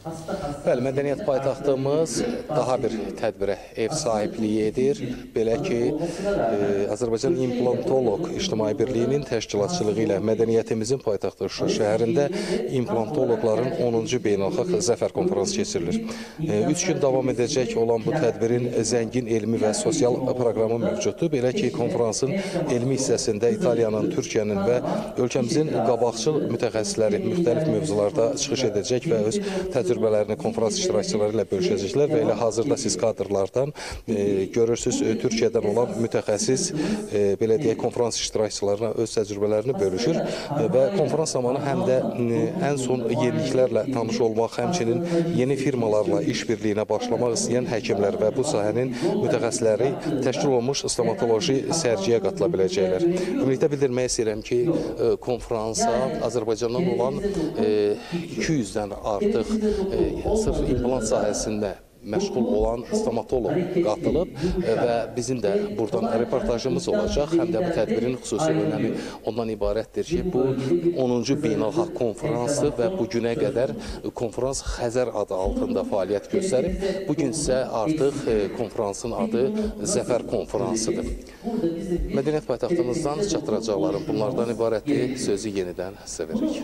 Bəli, mədəniyyət paytaxtımız daha bir tədbirə ev sahibliyi edir. Belə ki, e, Azərbaycan İmplantoloq İctimai Birliyinin təşkilatçılığı ilə mədəniyyətimizin paytaxtı Şuşa şəhərində implantoloqların 10-cu beynəlxalq zəfər konfransı keçirilir. 3 gün davam edəcək olan bu tədbirin zəngin elmi və sosial proqramı mövcuddur. Belə ki, konfransın elmi hissəsində İtaliyanın, Türkiyənin və ölkəmizin qabaqcıl mütəxəssisləri müxtəlif mövzularda çıxış edəcək və öz təcrübələrini konfrans iştirakçıları ilə bölüşəcəklər və elə hazırda siz kadrlardan e, görürsüz e, Türkiyədən olan mütəxəssis e, belə deyək konfrans iştirakçılarına öz təcrübələrini bölüşür və konfrans zamanı həm də ən son yeniliklərlə tanış olmaq, həmçinin yeni firmalarla işbirliyinə başlamaq istəyən həkimlər və bu sahənin mütəxəssisləri təşkil olunmuş stomatoloji sərgiyə qatıla biləcəklər. Ümumilikdə bildirmək istəyirəm ki, konfransa Azərbaycandan olan e, 200-dən artıq sırf implant sahəsində məşğul olan stomatoloq qatılıb və bizim də buradan reportajımız olacaq. Həm də bu tədbirin xüsusi önəmi ondan ibarətdir ki, bu 10-cu beynəlxalq konfransdır və bu günə qədər konfrans Xəzər adı altında fəaliyyət göstərib. Bu gün isə artıq e, konfransın adı Zəfər konfransıdır. Mədəniyyət paytaxtımızdan çatdıracaqlarım bunlardan ibarətdir. Sözü yenidən sizə veririk.